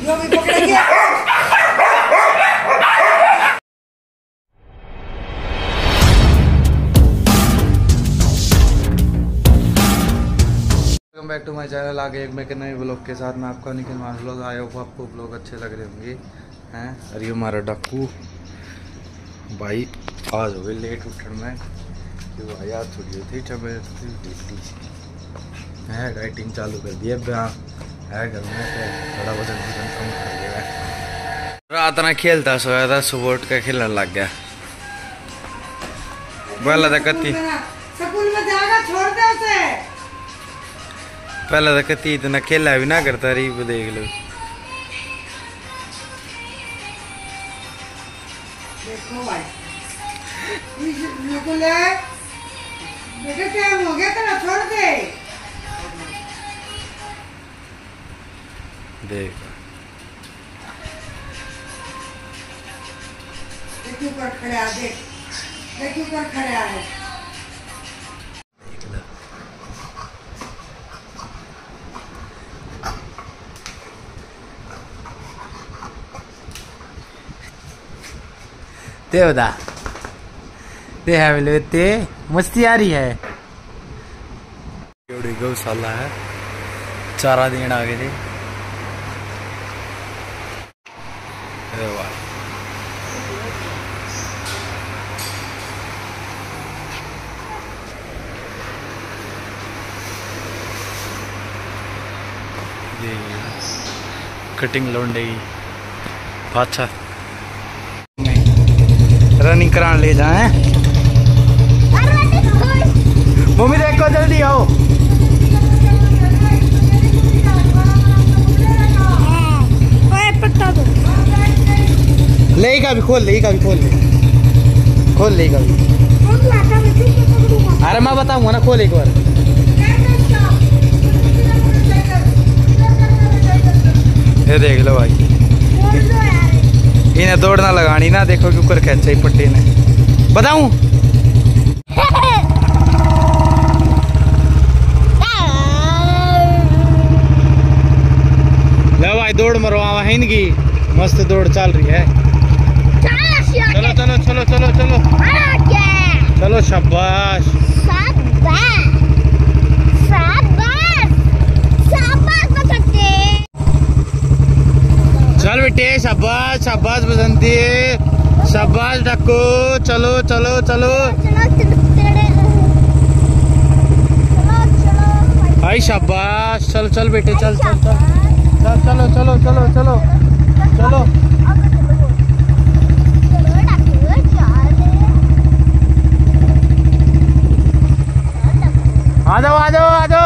यो भी पकड़ेंगे back to my channel आगे एक मैं नए ब्लॉग के साथ मैं आपका निखिल मान ब्लॉग आया हूँ आपको ब्लॉग अच्छे लग रहे होंगे। हैं? अरे हमारा डाकू। भाई, आज हो गए लेट उठन में। कि भाई आज थोड़ी थी थोड़ी है। डाइटिंग चालू कर ब्याह है। थोड़ा कर रात ना खेलता सोया था सुबह उठ के खेलने लग गया। पहले तो कत्ती स्कूल में जाएगा छोड़ दे उसे। पहले तो कत्ती इतना खेला भी ना करता रही वो देख लो। देखो भाई। बिल्कुल है बेटा टाइम हो गया तेरा छोड़ दे। देख देख ऊपर खड़ा है, देख। देख ऊपर खड़ा है। ते बता ते है बोले ते मस्ती आ रही है। गौशाला है चारा दिन आ गए थे अरे वाह ये कटिंग लौंडे अच्छा रनिंग कराने ले जाए मम्मी देखो जल्दी आओ। लेगा भी खोल लेगा भी खोल। ले खोल लेगा भी अरे मैं बताऊँगा ना खोल एक बार। ये देख लो भाई। इन्हें दौड़ना लगानी ना देखो कि ऊपर खेचा ही पट्टी ने बताऊँ? लो भाई दौड़ मरवा है इनकी। मस्त दौड़ चल रही है। चलो चलो चलो चलो चलो। चलो शाबाश। चल बेटे, शाबाश शाबाश बसंती। शाबाश डक्को चलो चलो चलो। भाई शाबाश। चल चल बेटे, चल चल चल। चल, चलो चलो चलो चलो। चलो। आ जाओ आ जाओ आ जाओ।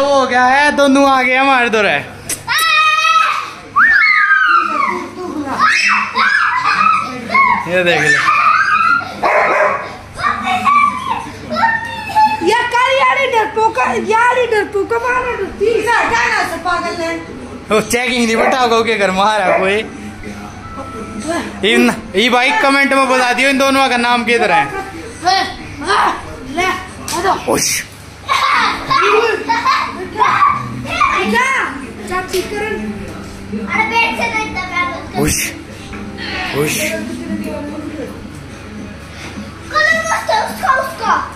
वो हो गया है दोनों आ गए हमारे दो ये देख लो। चेकिंग नहीं बताओ के घर मारा कोई। इन ये भाई कमेंट में बता दियो इन दोनों का नाम किधर है? खुश खुश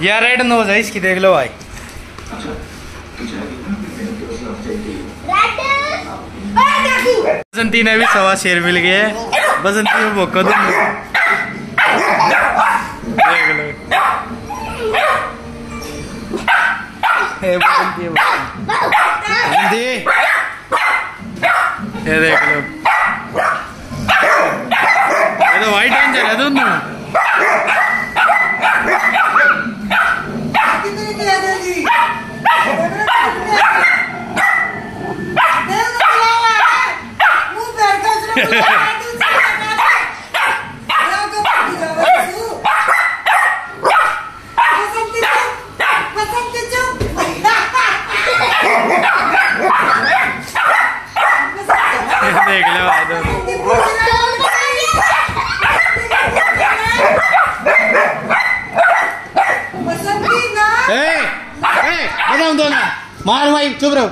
खुश रेड नोज़ है इसकी देख लो भाई बसंती ने भी सवा शेर मिल गए है बसंती में भोका दूँ ఏమంది ఉంది ఏదో వైట్ ఏం చేయలేదు నువ్వు. Ibrahim, tu bro.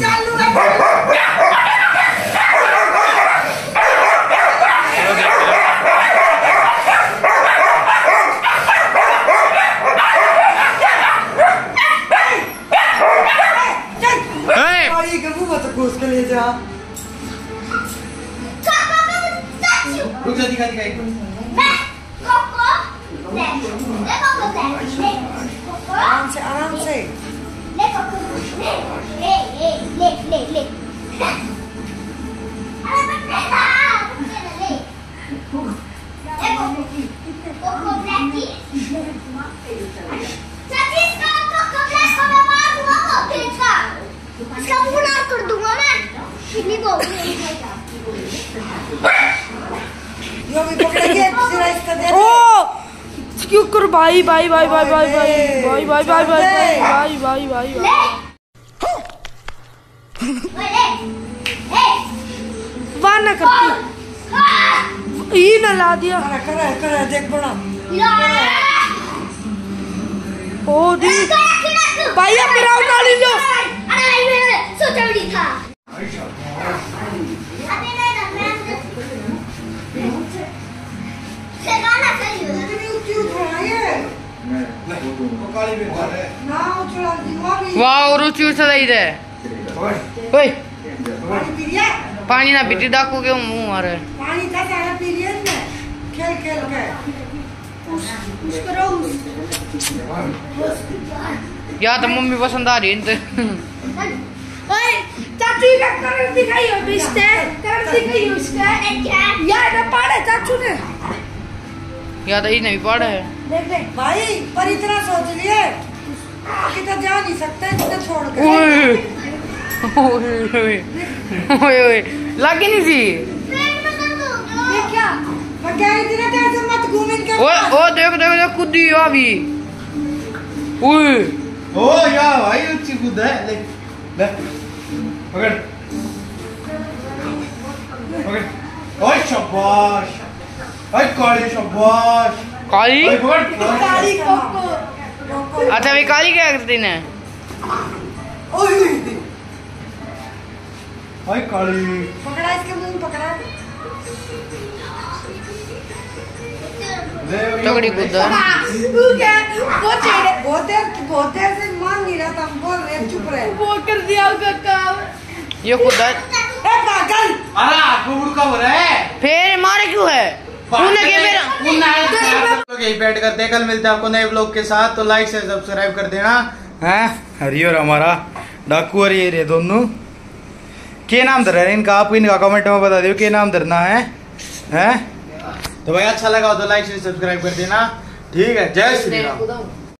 चालू है रुक जा दिखा दिखा एक आराम से आराम से कर दूँगा मैं कितनी को यो भी पकड़ेंगे जरा इसका दे ओ क्यों कर भाई भाई भाई भाई भाई भाई भाई भाई भाई भाई भाई भाई भाई भाई वाह ना करती ये ना ला दिया करा करा करा देख बड़ा ओ दी भाई अब मेरा उठा ले लो सोचा भी था ಇದೆ ओए। पानी पी लिया? पानी ना पीती डाकू के मुँह मारे। पानी था सारा पी लिया इसने। खेल खेल के या तो मम्मी पसंद आ रही है ओए चाचू का बिस्ते कलर दिखाइयो उसका। यार ना पाड़े चाचू ने। या तो पढ़ा है। देख देख भाई पर इतना सोच लिए। कि तो जा नहीं सकते इतना छोड़ के ओए ओए ओए ओए लगी नहीं थी ये क्या मैं कह रही थी ना तेरे से मत घूम इनके ओए पास। ओ देख देख देख खुद ही अभी ओए ओ या भाई ऊँची कूद है ले ले पकड़ पकड़ ओए शाबाश ओए काली शाबाश काली ओए पकड़ काली कोको कोको अच्छा भी काली क्या करती ने ओए ओए काली। पकड़ा इसके मुँह पकड़ा। तगड़ी कूद है तू क्या? वो चेहरे बहुत देर बहुत देर से मान नहीं रहा था हम बोल रहे चुप रहे। वो कर दिया उसका काम। ये खुद है ए पागल! अरे आपको बुड़का हो रहा है। फिर मारे क्यों है? तूने के मेरा लोग यही बैठ करते हैं कल मिलते हैं आपको नए ब्लॉग के साथ तो लाइक से सब्सक्राइब कर देना। है? हरी और हमारा, डाकू और ये रे दोनों। के नाम धर है इनका? आप इनका कमेंट में बता दियो, के नाम धरना है? हैं? तो भाई अच्छा लगा तो लाइक से सब्सक्राइब कर देना। ठीक है, जय श्री राम।